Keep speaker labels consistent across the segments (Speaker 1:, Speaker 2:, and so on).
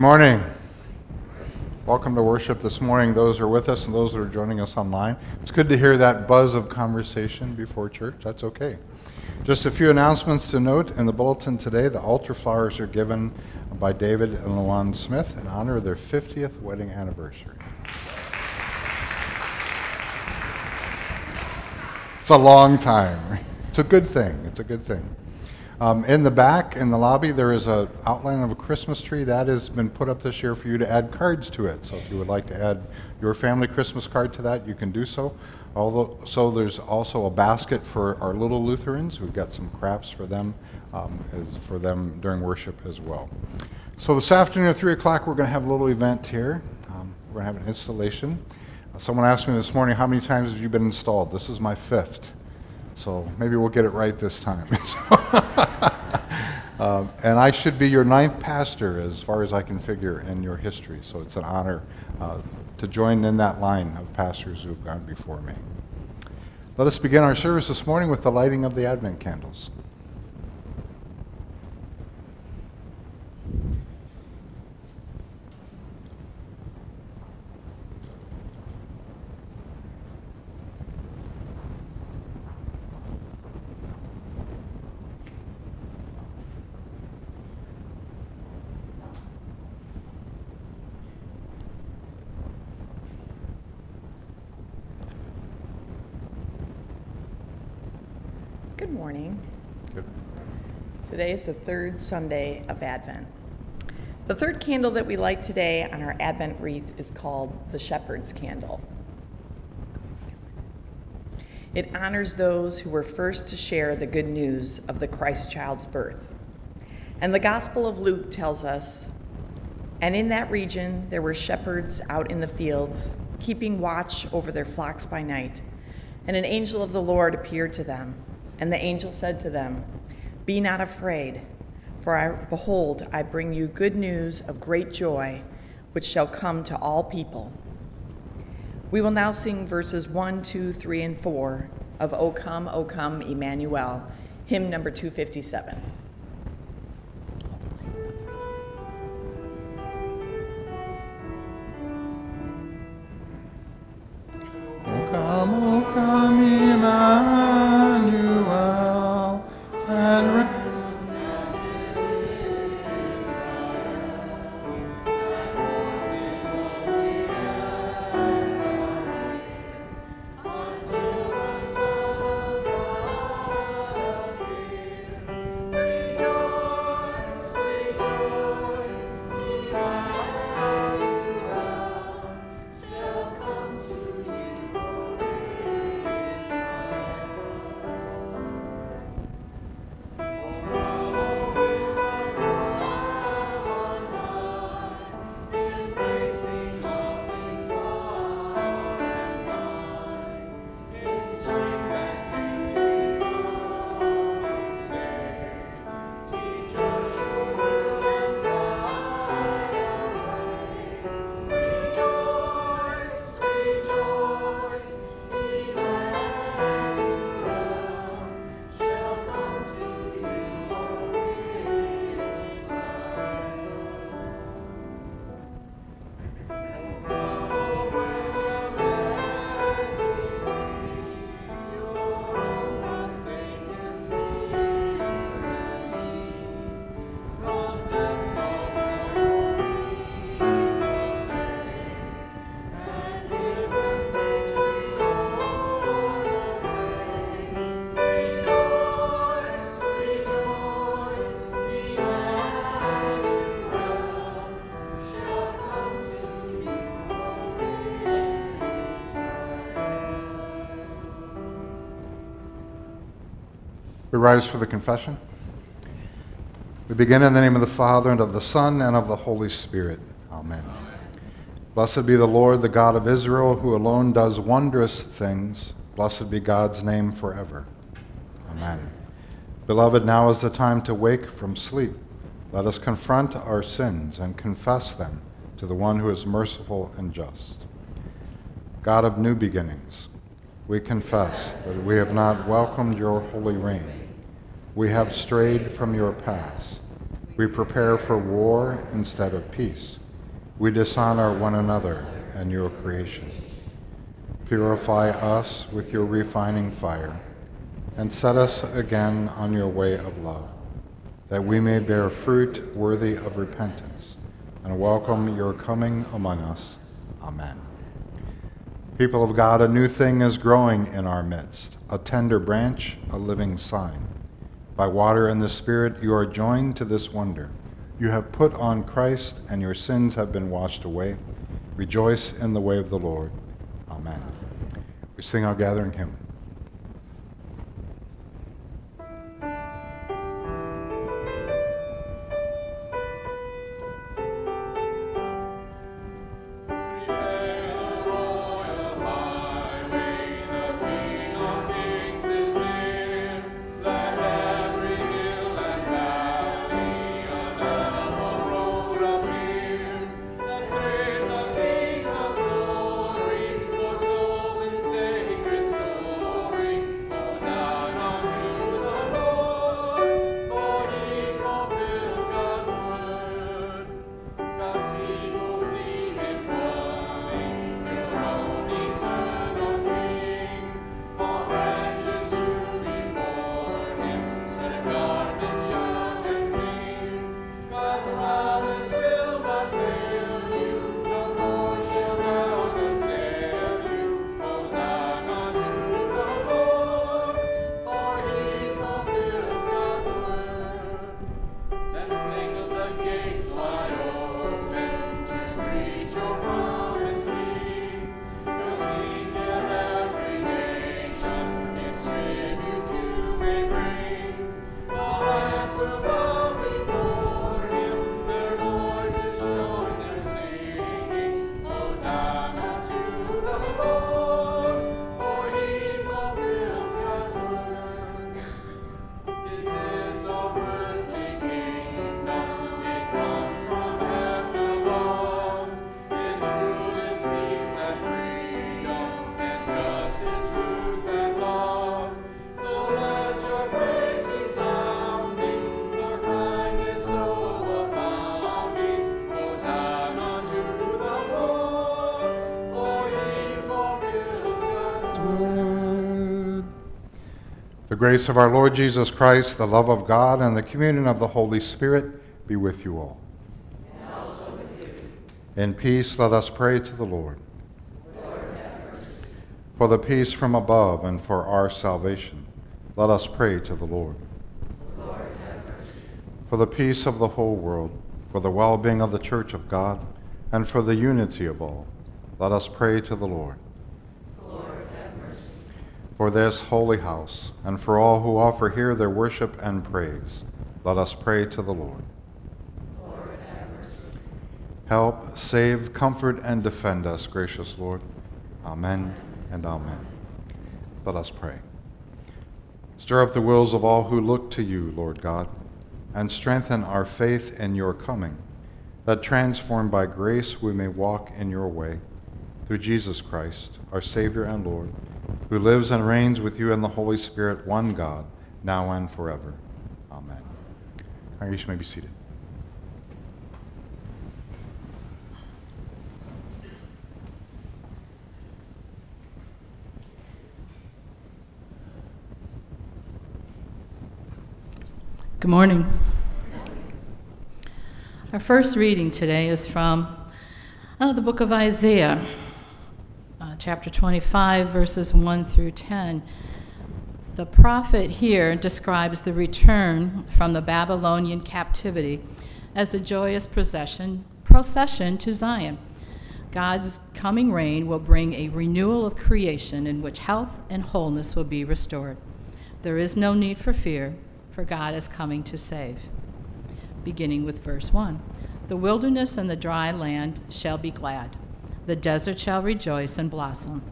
Speaker 1: Morning. Welcome to worship this morning, those who are with us and those that are joining us online. It's good to hear that buzz of conversation before church. That's okay. Just a few announcements to note in the bulletin today. The altar flowers are given by David and Luan Smith in honor of their 50th wedding anniversary. It's a long time. It's a good thing. It's a good thing. Um, in the back, in the lobby, there is an outline of a Christmas tree that has been put up this year for you to add cards to it. So if you would like to add your family Christmas card to that, you can do so. Although, so there's also a basket for our little Lutherans. We've got some crafts for them, um, for them during worship as well. So this afternoon at three o'clock, we're going to have a little event here. Um, we're going to have an installation. Someone asked me this morning, "How many times have you been installed?" This is my fifth. So maybe we'll get it right this time. um, and I should be your ninth pastor as far as I can figure in your history. So it's an honor uh, to join in that line of pastors who've gone before me. Let us begin our service this morning with the lighting of the Advent candles.
Speaker 2: Good morning.
Speaker 1: Good.
Speaker 2: Today is the third Sunday of Advent. The third candle that we light today on our Advent wreath is called the Shepherd's Candle. It honors those who were first to share the good news of the Christ child's birth. And the Gospel of Luke tells us, and in that region there were shepherds out in the fields, keeping watch over their flocks by night. And an angel of the Lord appeared to them. And the angel said to them, Be not afraid, for I, behold, I bring you good news of great joy, which shall come to all people. We will now sing verses 1, 2, 3, and 4 of O Come, O Come, Emmanuel, hymn number 257.
Speaker 1: We rise for the confession. We begin in the name of the Father, and of the Son, and of the Holy Spirit. Amen. Blessed be the Lord, the God of Israel, who alone does wondrous things. Blessed be God's name forever. Amen. Beloved, now is the time to wake from sleep. Let us confront our sins and confess them to the one who is merciful and just. God of new beginnings, we confess that we have not welcomed your holy reign. We have strayed from your paths.
Speaker 2: We prepare for war instead of peace. We dishonor one another and your creation. Purify us with your refining fire, and set us again on your way of love, that we may bear fruit worthy of repentance, and welcome your coming among us. Amen. People of God, a new thing is growing in our midst, a tender branch, a living sign. By water and the Spirit, you are joined to this wonder. You have put on Christ, and your sins have been washed away. Rejoice in the way of the Lord. Amen. We sing our gathering hymn. Grace of our Lord Jesus Christ, the love of God, and the communion of the Holy Spirit be with you all.
Speaker 1: With you.
Speaker 2: In peace, let us pray to the Lord. For the peace from above and for our salvation, let us pray to the Lord.
Speaker 1: Lord
Speaker 2: for the peace of the whole world, for the well being of the Church of God, and for the unity of all, let us pray to the Lord for this holy house, and for all who offer here their worship and praise. Let us pray to the Lord.
Speaker 1: Lord
Speaker 2: Help, save, comfort, and defend us, gracious Lord. Amen and amen. Let us pray. Stir up the wills of all who look to you, Lord God, and strengthen our faith in your coming, that transformed by grace we may walk in your way. Through Jesus Christ, our Savior and Lord who lives and reigns with you in the Holy Spirit, one God, now and forever. Amen. You may be seated.
Speaker 3: Good morning. Our first reading today is from uh, the book of Isaiah chapter 25, verses 1 through 10. The prophet here describes the return from the Babylonian captivity as a joyous procession, procession to Zion. God's coming reign will bring a renewal of creation in which health and wholeness will be restored. There is no need for fear, for God is coming to save. Beginning with verse 1 The wilderness and the dry land shall be glad. The desert shall rejoice and blossom.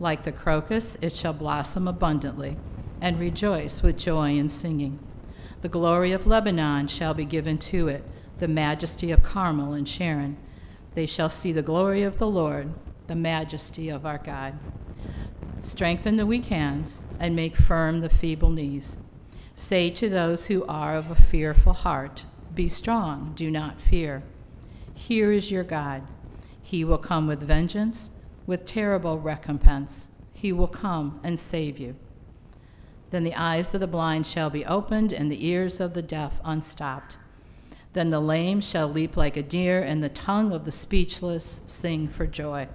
Speaker 3: Like the crocus, it shall blossom abundantly and rejoice with joy and singing. The glory of Lebanon shall be given to it, the majesty of Carmel and Sharon. They shall see the glory of the Lord, the majesty of our God. Strengthen the weak hands and make firm the feeble knees. Say to those who are of a fearful heart, Be strong, do not fear. Here is your God. He will come with vengeance, with terrible recompense. He will come and save you. Then the eyes of the blind shall be opened, and the ears of the deaf unstopped. Then the lame shall leap like a deer, and the tongue of the speechless sing for joy.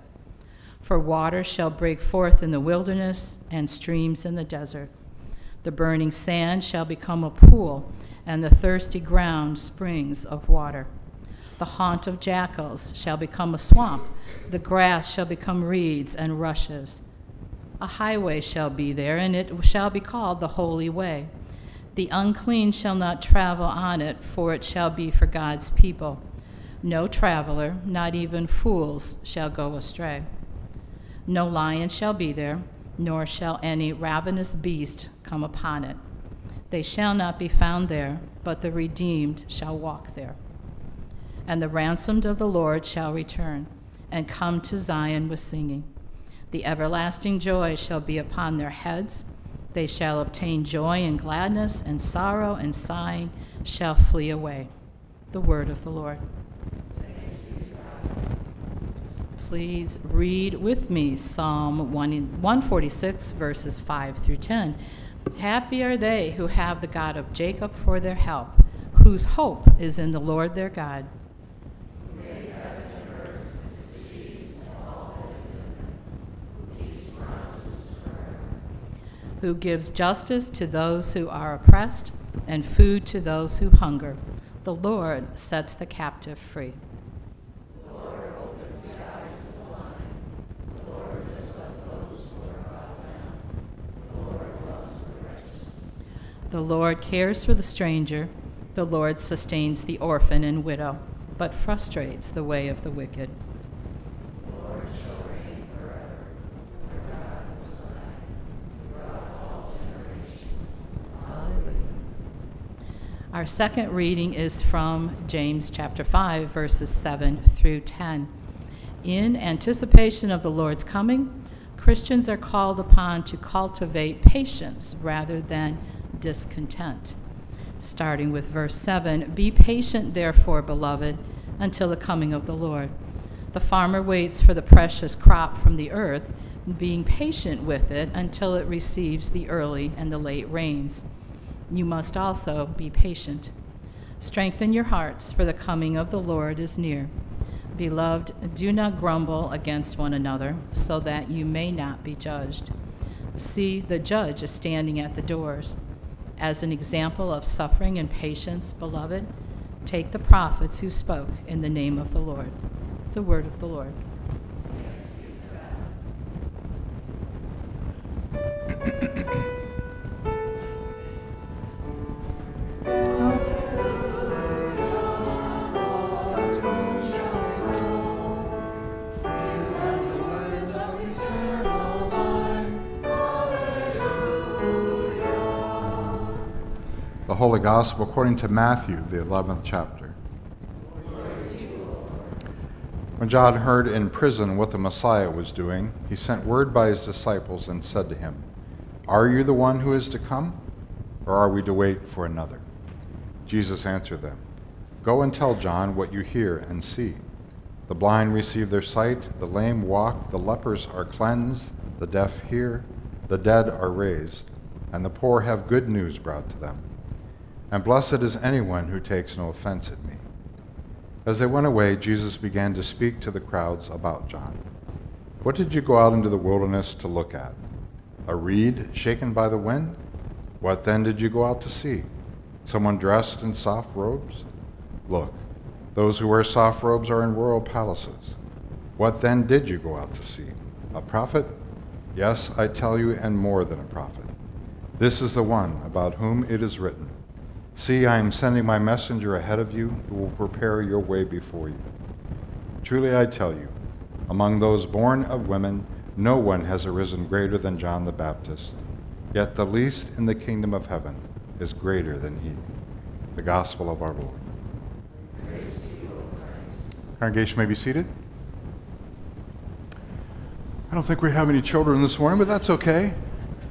Speaker 3: For water shall break forth in the wilderness, and streams in the desert. The burning sand shall become a pool, and the thirsty ground springs of water. The haunt of jackals shall become a swamp, the grass shall become reeds and rushes. A highway shall be there, and it shall be called the Holy Way. The unclean shall not travel on it, for it shall be for God's people. No traveler, not even fools, shall go astray. No lion shall be there, nor shall any ravenous beast come upon it. They shall not be found there, but the redeemed shall walk there. And the ransomed of the Lord shall return, and come to Zion with singing. The everlasting joy shall be upon their heads. They shall obtain joy and gladness, and sorrow and sighing shall flee away. The word of the Lord. Please read with me Psalm 146, verses 5 through 10. Happy are they who have the God of Jacob for their help, whose hope is in the Lord their God. Who gives justice to those who are oppressed and food to those who hunger. The Lord sets the captive free. The Lord cares for the stranger. The Lord sustains the orphan and widow, but frustrates the way of the wicked. Our second reading is from James chapter 5, verses 7 through 10. In anticipation of the Lord's coming, Christians are called upon to cultivate patience rather than discontent. Starting with verse 7 Be patient, therefore, beloved, until the coming of the Lord. The farmer waits for the precious crop from the earth, being patient with it until it receives the early and the late rains. You must also be patient. Strengthen your hearts, for the coming of the Lord is near. Beloved, do not grumble against one another, so that you may not be judged. See, the judge is standing at the doors. As an example of suffering and patience, beloved, take the prophets who spoke in the name of the Lord. The word of the Lord.
Speaker 1: Holy Gospel according to Matthew, the 11th chapter. When John heard in prison what the Messiah was doing, he sent word by his disciples and said to him, Are you the one who is to come, or are we to wait for another? Jesus answered them, Go and tell John what you hear and see. The blind receive their sight, the lame walk, the lepers are cleansed, the deaf hear, the dead are raised, and the poor have good news brought to them. And blessed is anyone who takes no offense at me. As they went away, Jesus began to speak to the crowds about John. What did you go out into the wilderness to look at? A reed shaken by the wind? What then did you go out to see? Someone dressed in soft robes? Look, those who wear soft robes are in royal palaces. What then did you go out to see? A prophet? Yes, I tell you, and more than a prophet. This is the one about whom it is written. See, I am sending my messenger ahead of you who will prepare your way before you. Truly I tell you, among those born of women, no one has arisen greater than John the Baptist. Yet the least in the kingdom of heaven is greater than he. The gospel of our Lord. Congregation may be seated. I don't think we have any children this morning, but that's okay.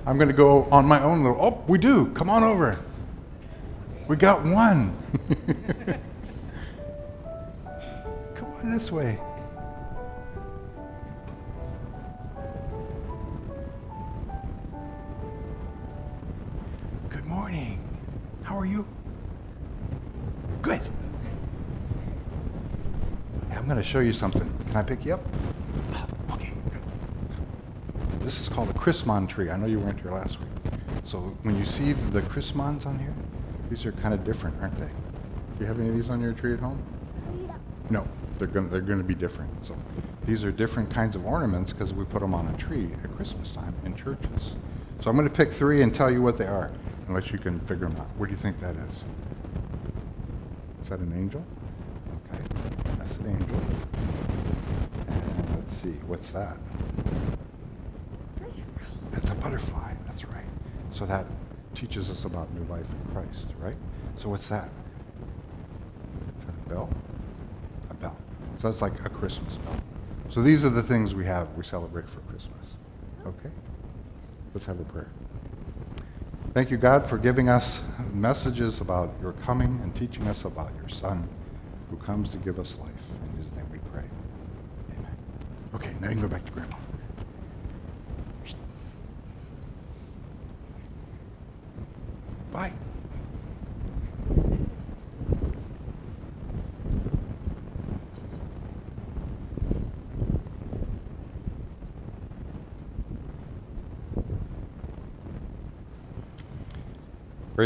Speaker 1: I'm going to go on my own little. Oh, we do. Come on over. We got one. Come on this way. Good morning. How are you? Good. I'm going to show you something. Can I pick you up? Okay, good. This is called a Chrismon tree. I know you weren't here last week. So when you see the Chrismons on here, these are kind of different, aren't they? Do you have any of these on your tree at home? No, they're going to they're going to be different. So these are different kinds of ornaments because we put them on a tree at Christmas time in churches. So I'm going to pick three and tell you what they are, unless you can figure them out. What do you think that is? Is that an angel? Okay, that's an angel. And let's see, what's that? That's a butterfly. That's right. So that teaches us about new life in Christ, right? So what's that? Is that a bell? A bell. So that's like a Christmas bell. So these are the things we have, we celebrate for Christmas. Okay? Let's have a prayer. Thank you, God, for giving us messages about your coming and teaching us about your Son who comes to give us life. In his name we pray. Amen. Okay, now you can go back to Grandma.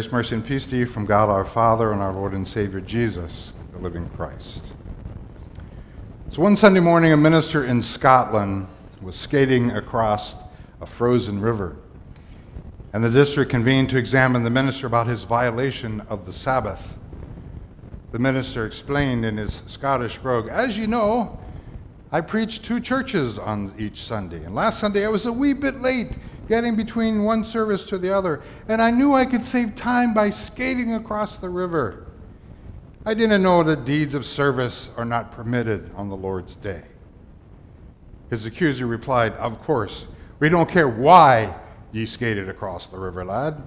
Speaker 1: Grace, mercy, and peace to you from God our Father and our Lord and Savior Jesus, the living Christ. So one Sunday morning, a minister in Scotland was skating across a frozen river, and the district convened to examine the minister about his violation of the Sabbath. The minister explained in his Scottish brogue, As you know, I preach two churches on each Sunday, and last Sunday I was a wee bit late getting between one service to the other, and I knew I could save time by skating across the river. I didn't know that deeds of service are not permitted on the Lord's day. His accuser replied, Of course, we don't care why ye skated across the river, lad.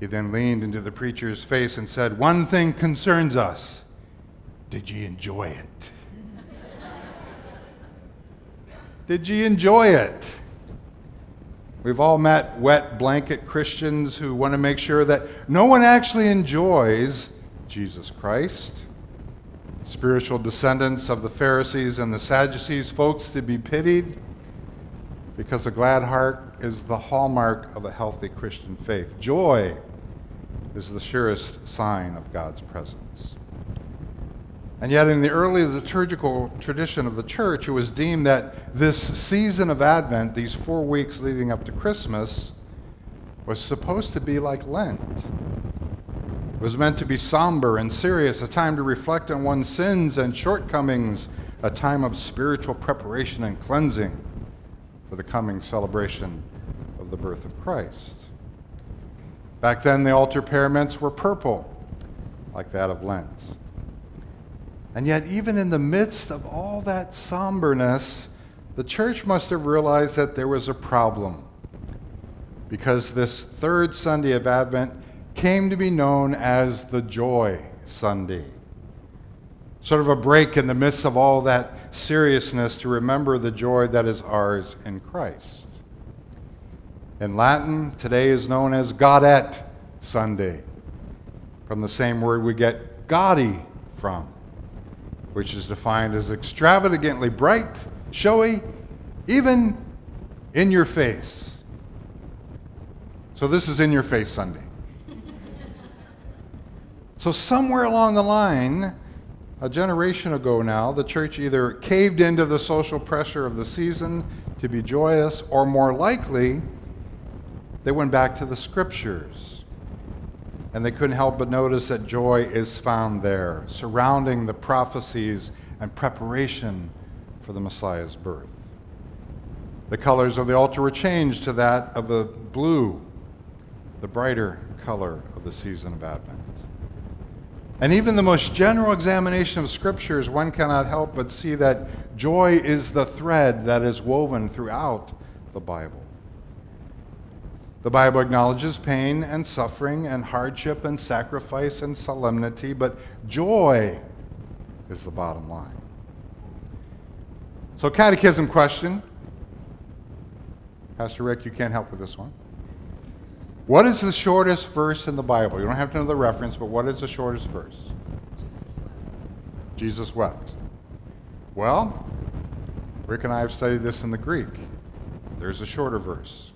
Speaker 1: He then leaned into the preacher's face and said, One thing concerns us. Did ye enjoy it? Did ye enjoy it? We've all met wet blanket Christians who want to make sure that no one actually enjoys Jesus Christ. Spiritual descendants of the Pharisees and the Sadducees, folks to be pitied, because a glad heart is the hallmark of a healthy Christian faith. Joy is the surest sign of God's presence. And yet, in the early liturgical tradition of the church, it was deemed that this season of Advent, these four weeks leading up to Christmas, was supposed to be like Lent. It was meant to be somber and serious, a time to reflect on one's sins and shortcomings, a time of spiritual preparation and cleansing for the coming celebration of the birth of Christ. Back then, the altar paraments were purple, like that of Lent. And yet, even in the midst of all that somberness, the church must have realized that there was a problem. Because this third Sunday of Advent came to be known as the Joy Sunday. Sort of a break in the midst of all that seriousness to remember the joy that is ours in Christ. In Latin, today is known as Gaudete Sunday, from the same word we get gaudy from which is defined as extravagantly bright, showy, even in your face. So this is in your face Sunday. so somewhere along the line, a generation ago now, the church either caved into the social pressure of the season to be joyous, or more likely, they went back to the scriptures and they couldn't help but notice that joy is found there, surrounding the prophecies and preparation for the Messiah's birth. The colors of the altar were changed to that of the blue, the brighter color of the season of Advent. And even the most general examination of scriptures, one cannot help but see that joy is the thread that is woven throughout the Bible. The Bible acknowledges pain and suffering and hardship and sacrifice and solemnity, but joy is the bottom line. So, catechism question. Pastor Rick, you can't help with this one. What is the shortest verse in the Bible? You don't have to know the reference, but what is the shortest verse? Jesus wept. Well, Rick and I have studied this in the Greek. There's a shorter verse.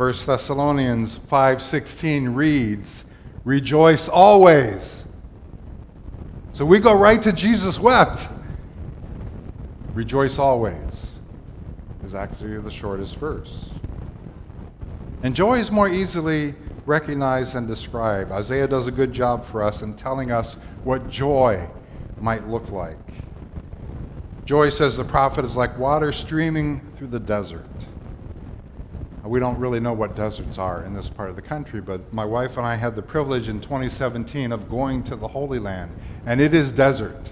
Speaker 1: 1 Thessalonians 5:16 reads, "Rejoice always." So we go right to Jesus wept. Rejoice always is actually the shortest verse. And joy is more easily recognized and described. Isaiah does a good job for us in telling us what joy might look like. Joy says the prophet is like water streaming through the desert. We don't really know what deserts are in this part of the country, but my wife and I had the privilege in 2017 of going to the Holy Land, and it is desert.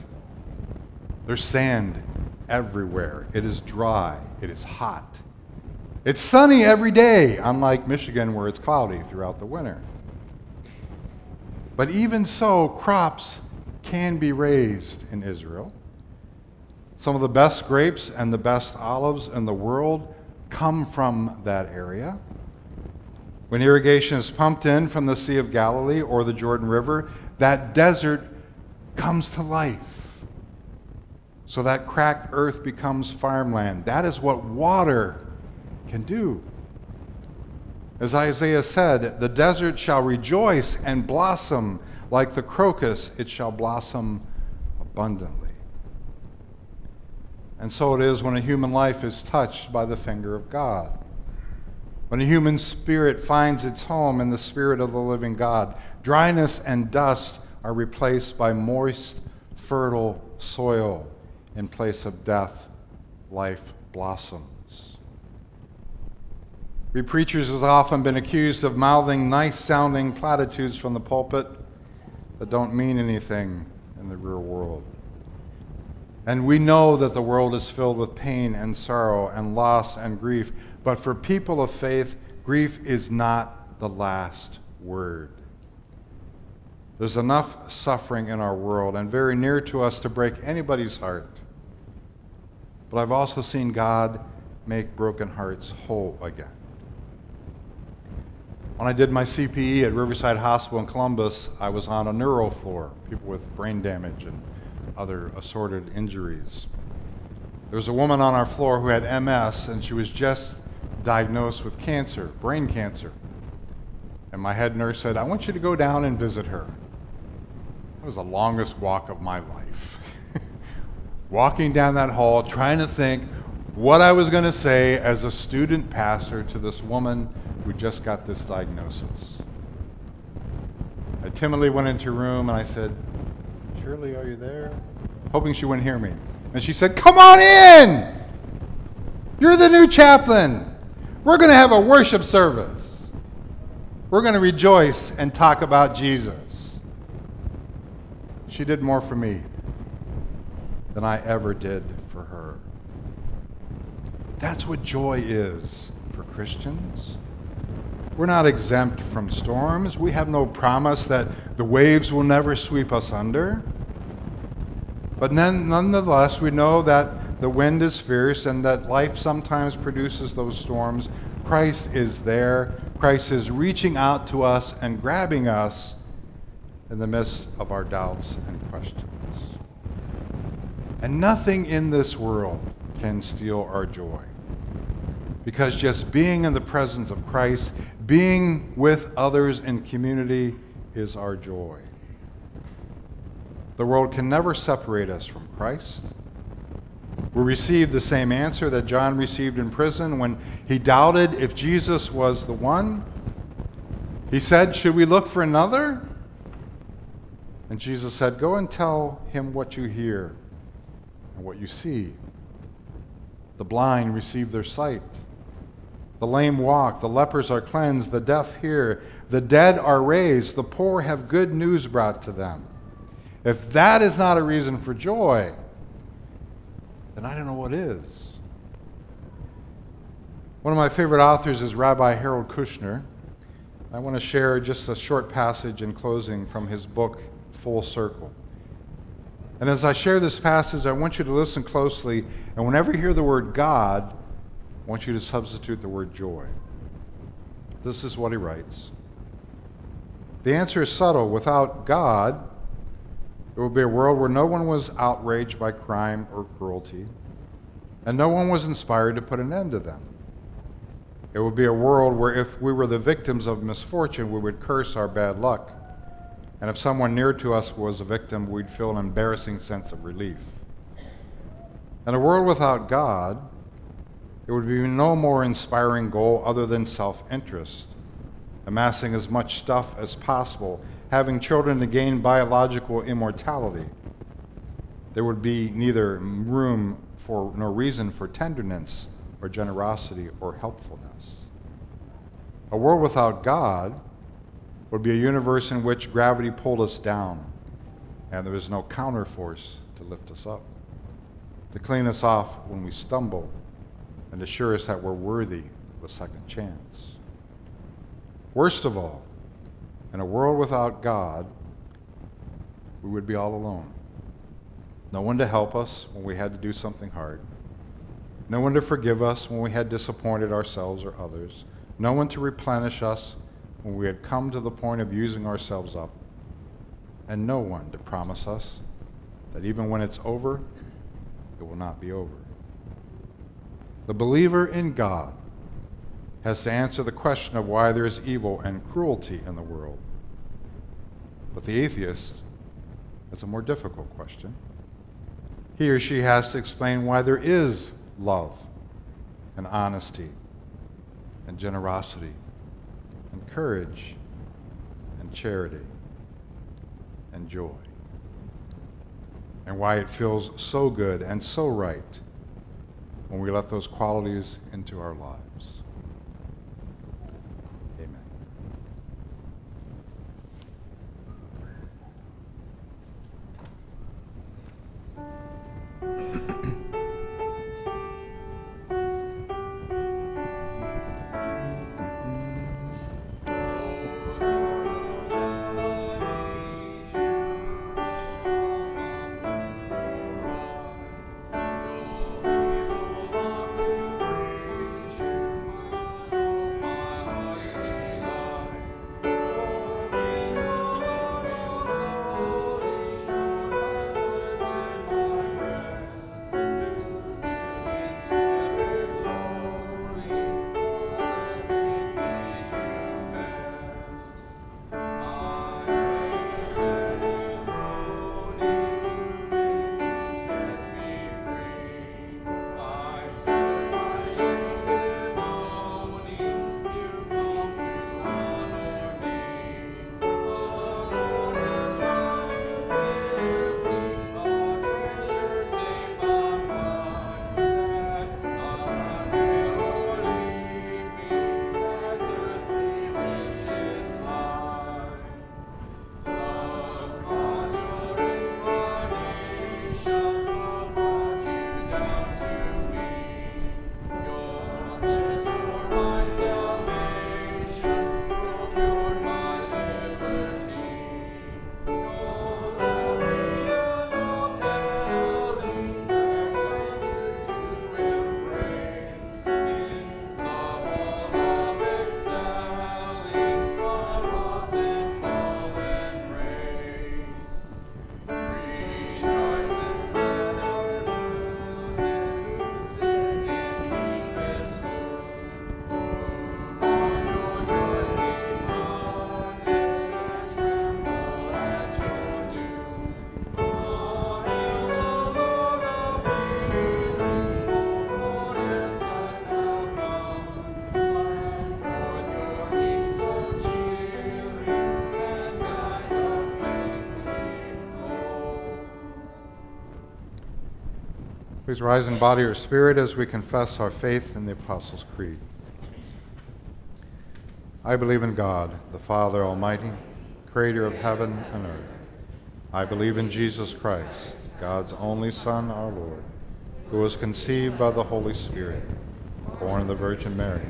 Speaker 1: There's sand everywhere. It is dry. It is hot. It's sunny every day, unlike Michigan where it's cloudy throughout the winter. But even so, crops can be raised in Israel. Some of the best grapes and the best olives in the world come from that area. When irrigation is pumped in from the Sea of Galilee or the Jordan River, that desert comes to life. So that cracked earth becomes farmland. That is what water can do. As Isaiah said, the desert shall rejoice and blossom like the crocus, it shall blossom abundantly. And so it is when a human life is touched by the finger of God. When a human spirit finds its home in the spirit of the living God, dryness and dust are replaced by moist, fertile soil. In place of death, life blossoms. We preachers have often been accused of mouthing nice sounding platitudes from the pulpit that don't mean anything in the real world. And we know that the world is filled with pain and sorrow and loss and grief. But for people of faith, grief is not the last word. There's enough suffering in our world and very near to us to break anybody's heart. But I've also seen God make broken hearts whole again. When I did my CPE at Riverside Hospital in Columbus, I was on a neuro floor, people with brain damage and other assorted injuries. There was a woman on our floor who had MS, and she was just diagnosed with cancer, brain cancer. And my head nurse said, I want you to go down and visit her. It was the longest walk of my life. Walking down that hall, trying to think what I was going to say as a student pastor to this woman who just got this diagnosis. I timidly went into her room and I said, Shirley, are you there? Hoping she wouldn't hear me. And she said, Come on in! You're the new chaplain. We're going to have a worship service. We're going to rejoice and talk about Jesus. She did more for me than I ever did for her. That's what joy is for Christians. We're not exempt from storms. We have no promise that the waves will never sweep us under. But nonetheless, we know that the wind is fierce and that life sometimes produces those storms. Christ is there. Christ is reaching out to us and grabbing us in the midst of our doubts and questions. And nothing in this world can steal our joy. Because just being in the presence of Christ, being with others in community, is our joy. The world can never separate us from Christ. We receive the same answer that John received in prison when he doubted if Jesus was the one. He said, Should we look for another? And Jesus said, Go and tell him what you hear and what you see. The blind receive their sight. The lame walk, the lepers are cleansed, the deaf hear, the dead are raised, the poor have good news brought to them. If that is not a reason for joy, then I don't know what is. One of my favorite authors is Rabbi Harold Kushner. I want to share just a short passage in closing from his book, Full Circle. And as I share this passage, I want you to listen closely, and whenever you hear the word God, I want you to substitute the word joy. This is what he writes The answer is subtle. Without God, there will be a world where no one was outraged by crime or cruelty, and no one was inspired to put an end to them. It would be a world where if we were the victims of misfortune, we would curse our bad luck. And if someone near to us was a victim, we'd feel an embarrassing sense of relief. In a world without God, there would be no more inspiring goal other than self interest, amassing as much stuff as possible, having children to gain biological immortality. There would be neither room for nor reason for tenderness or generosity or helpfulness. A world without God would be a universe in which gravity pulled us down and there is no counterforce to lift us up, to clean us off when we stumble, and assure us that we're worthy of a second chance. Worst of all, in a world without God, we would be all alone. No one to help us when we had to do something hard. No one to forgive us when we had disappointed ourselves or others. No one to replenish us when we had come to the point of using ourselves up. And no one to promise us that even when it's over, it will not be over. The believer in God has to answer the question of why there is evil and cruelty in the world. But the atheist is a more difficult question. He or she has to explain why there is love and honesty and generosity and courage and charity and joy. And why it feels so good and so right when we let those qualities into our lives. Please rise in body or spirit as we confess our faith in the Apostles' Creed. I believe in God, the Father Almighty, creator of heaven and earth. I believe in Jesus Christ, God's only Son, our Lord, who was conceived by the Holy Spirit, born of the Virgin Mary,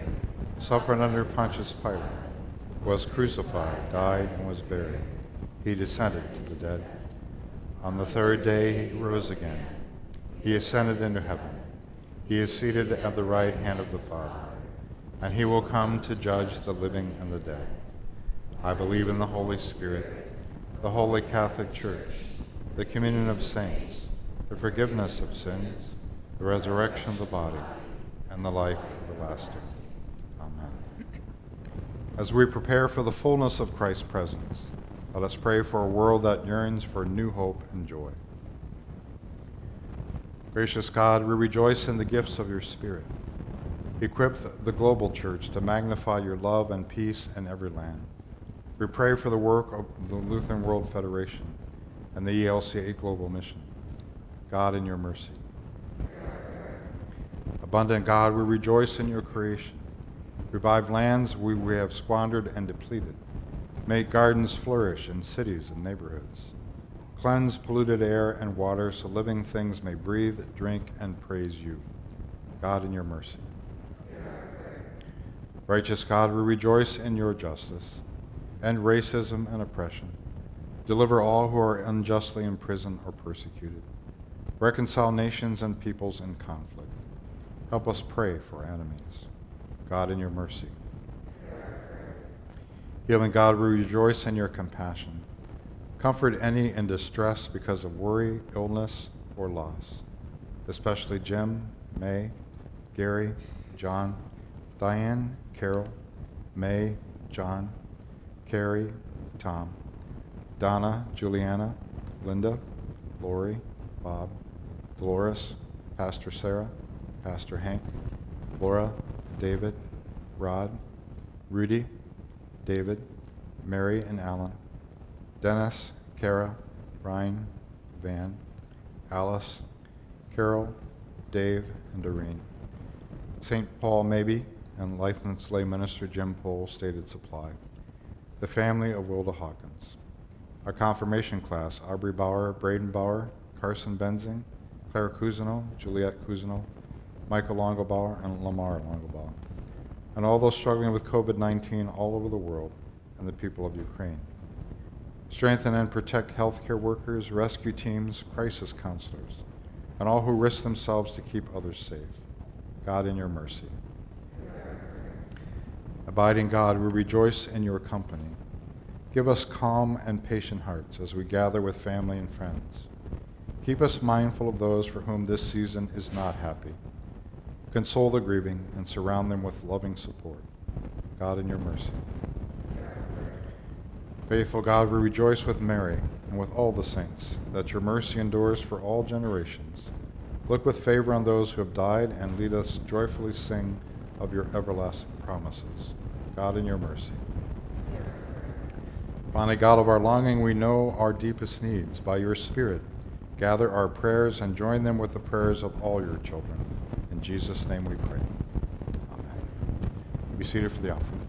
Speaker 1: suffered under Pontius Pilate, was crucified, died, and was buried. He descended to the dead. On the third day he rose again. He ascended into heaven. He is seated at the right hand of the Father, and he will come to judge the living and the dead. I believe in the Holy Spirit, the holy Catholic Church, the communion of saints, the forgiveness of sins, the resurrection of the body, and the life everlasting. Amen. As we prepare for the fullness of Christ's presence, let us pray for a world that yearns for new hope and joy. Gracious God, we rejoice in the gifts of your Spirit. Equip the global church to magnify your love and peace in every land. We pray for the work of the Lutheran World Federation and the ELCA Global Mission. God, in your mercy. Abundant God, we rejoice in your creation. Revive lands we, have squandered and depleted. Make gardens flourish in cities and neighborhoods. Cleanse polluted air and water so living things may breathe, drink, and praise you. God, in your mercy. Righteous God, we rejoice in your justice. End racism and oppression. Deliver all who are unjustly imprisoned or persecuted. Reconcile nations and peoples in conflict. Help us pray for enemies. God, in your mercy. Healing God, we rejoice in your compassion. Comfort any in distress because of worry, illness, or loss, especially Jim, May, Gary, John, Diane, Carol, May, John, Carrie, Tom, Donna, Juliana, Linda, Lori, Bob, Dolores, Pastor Sarah, Pastor Hank, Laura, David, Rod, Rudy, David, Mary and Alan, Dennis, Kara, Ryan, Van, Alice, Carol, Dave, and Doreen. St. Paul Maybe and licensed lay minister Jim Pohl stated supply. The family of Wilda Hawkins. Our confirmation class, Aubrey Bauer, Braden Bauer, Carson Benzing, Claire Cousineau, Juliette Cousineau, Michael Longobower, and Lamar Longobower. And all those struggling with COVID-19 all over the world and the people of Ukraine. Strengthen and protect healthcare workers, rescue teams, crisis counselors, and all who risk themselves to keep others safe. God, in your mercy. Abiding God, we rejoice in your company. Give us calm and patient hearts as we gather with family and friends. Keep us mindful of those for whom this season is not happy. Console the grieving and surround them with loving support. God, in your mercy. Faithful God, we rejoice with Mary and with all the saints that your mercy endures for all generations. Look with favor on those who have died and lead us joyfully sing of your everlasting promises. God, in your mercy. Finally, God of our longing, we know our deepest needs. By your Spirit, gather our prayers and join them with the prayers of all your children. In Jesus' name we pray. Amen. Be seated for the offering.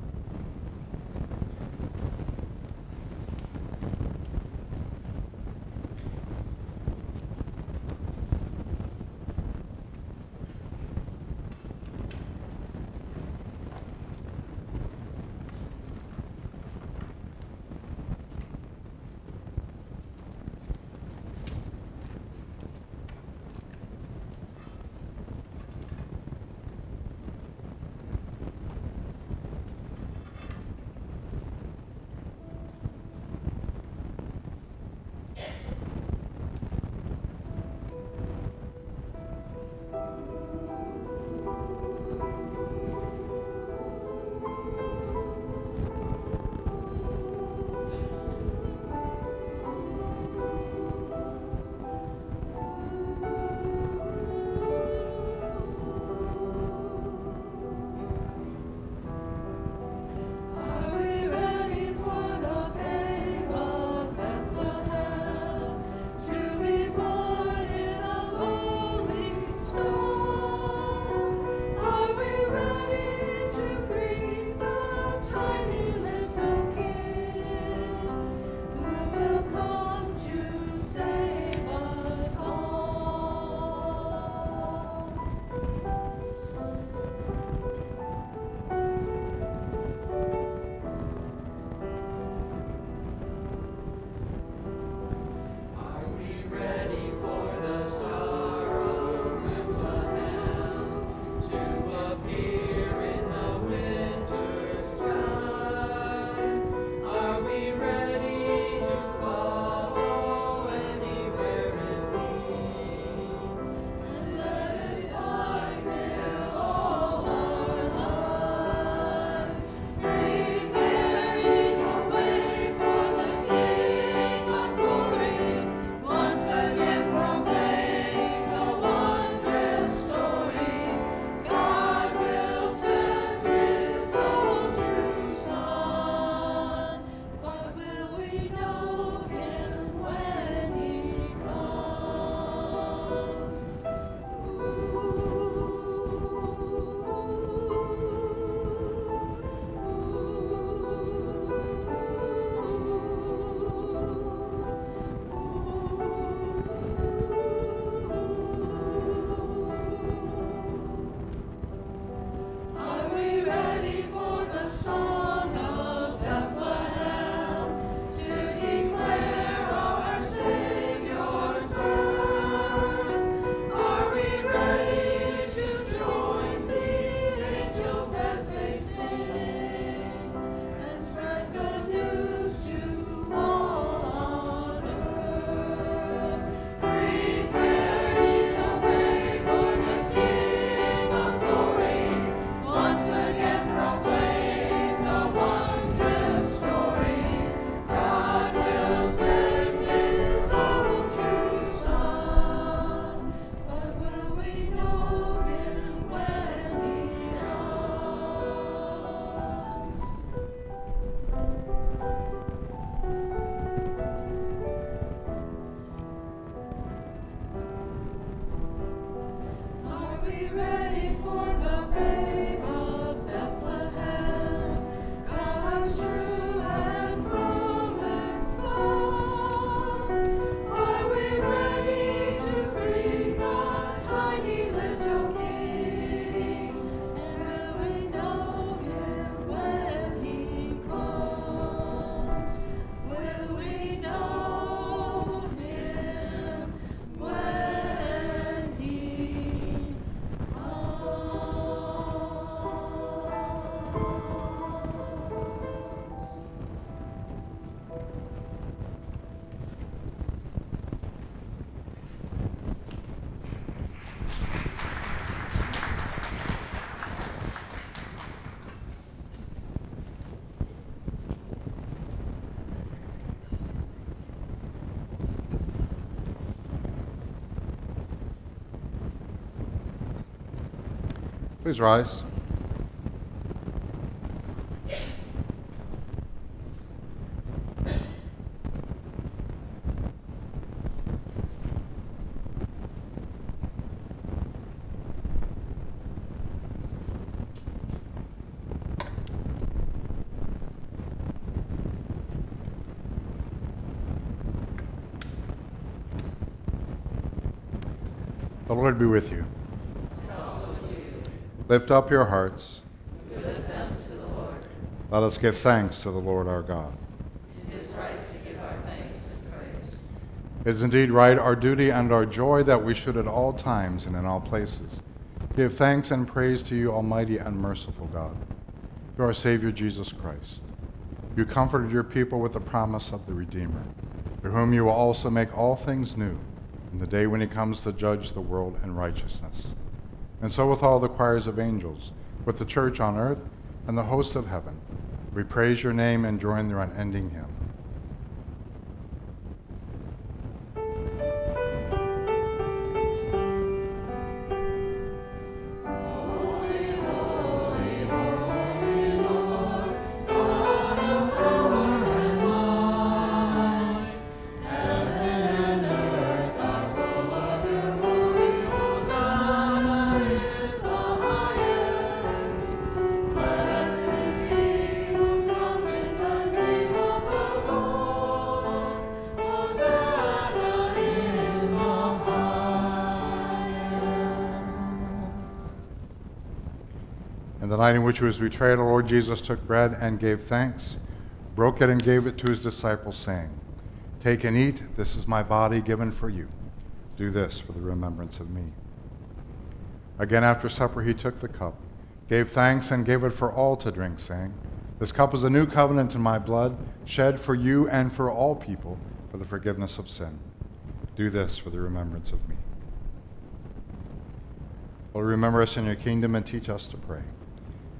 Speaker 1: Please rise. The Lord be with you. Lift up your hearts. Let us give thanks to the Lord our God.
Speaker 4: It is right to give our thanks and praise.
Speaker 1: It is indeed right, our duty and our joy, that we should at all times and in all places give thanks and praise to you, Almighty and merciful God, through our Savior Jesus Christ. You comforted your people with the promise of the Redeemer, through whom you will also make all things new in the day when he comes to judge the world in righteousness. And so, with all the choirs of angels, with the church on earth, and the hosts of heaven, we praise your name and join their unending hymn. Which he was betrayed, the Lord Jesus took bread and gave thanks, broke it and gave it to his disciples, saying, Take and eat, this is my body given for you. Do this for the remembrance of me. Again after supper he took the cup, gave thanks, and gave it for all to drink, saying, This cup is a new covenant in my blood, shed for you and for all people for the forgiveness of sin. Do this for the remembrance of me. Lord, remember us in your kingdom and teach us to pray.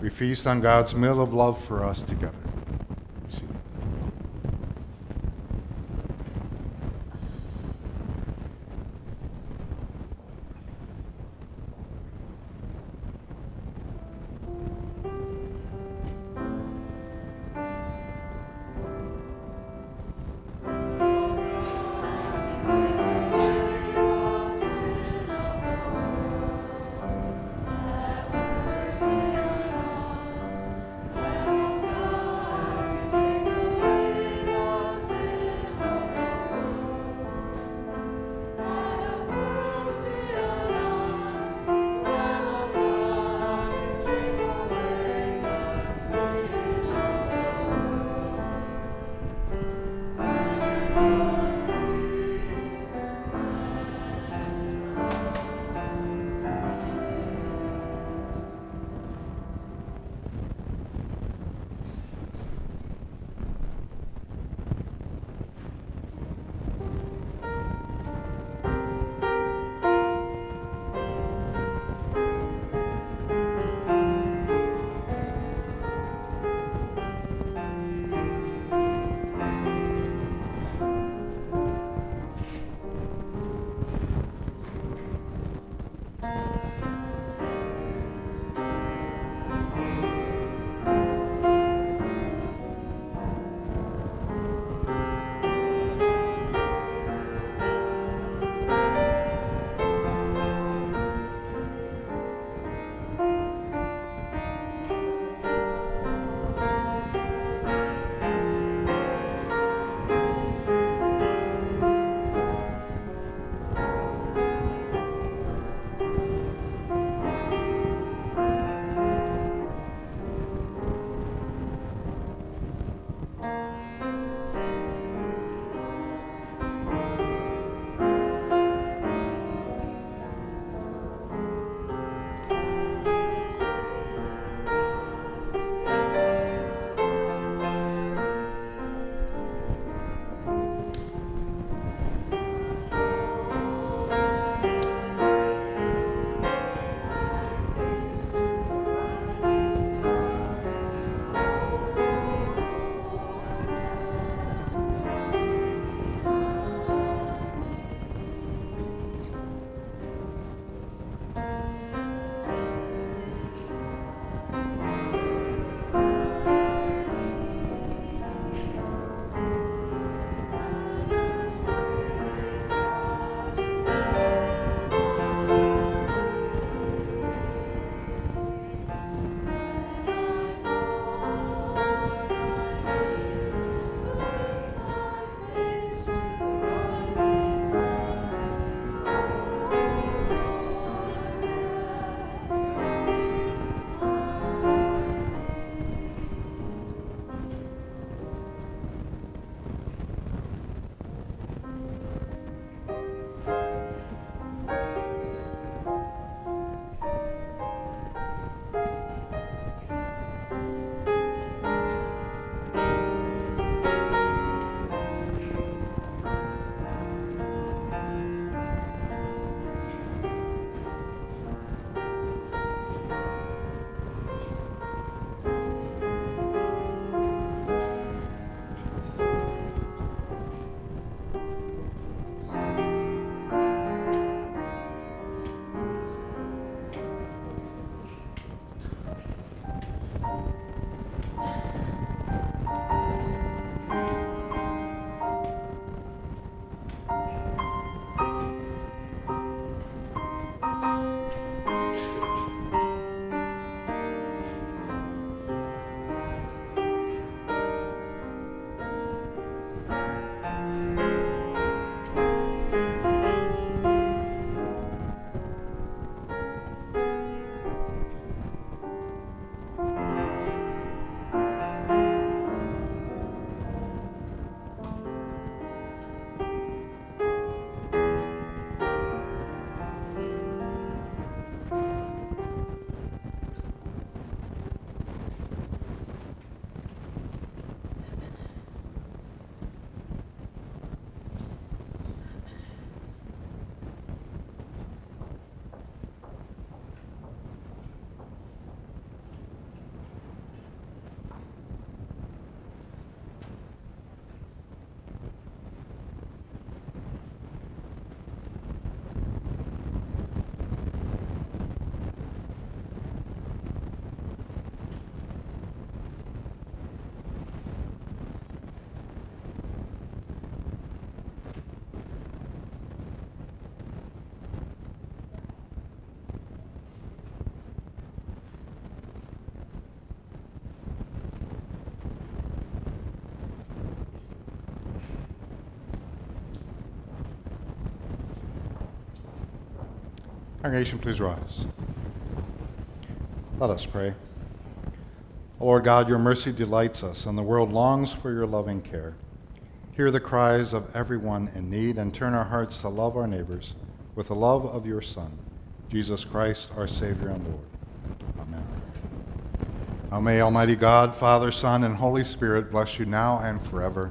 Speaker 1: We feast on God's meal of love for us together.
Speaker 2: Congregation, please rise. Let us pray. Lord God, your mercy delights us, and the world longs for your loving care. Hear the cries of everyone in need, and turn our hearts to love our neighbors with the love of your Son, Jesus Christ, our Savior and Lord. Amen. Now may Almighty God, Father, Son, and Holy Spirit bless you now and forever.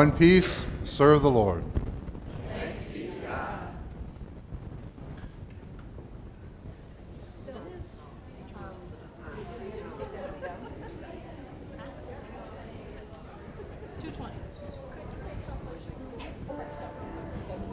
Speaker 2: In peace, serve the Lord.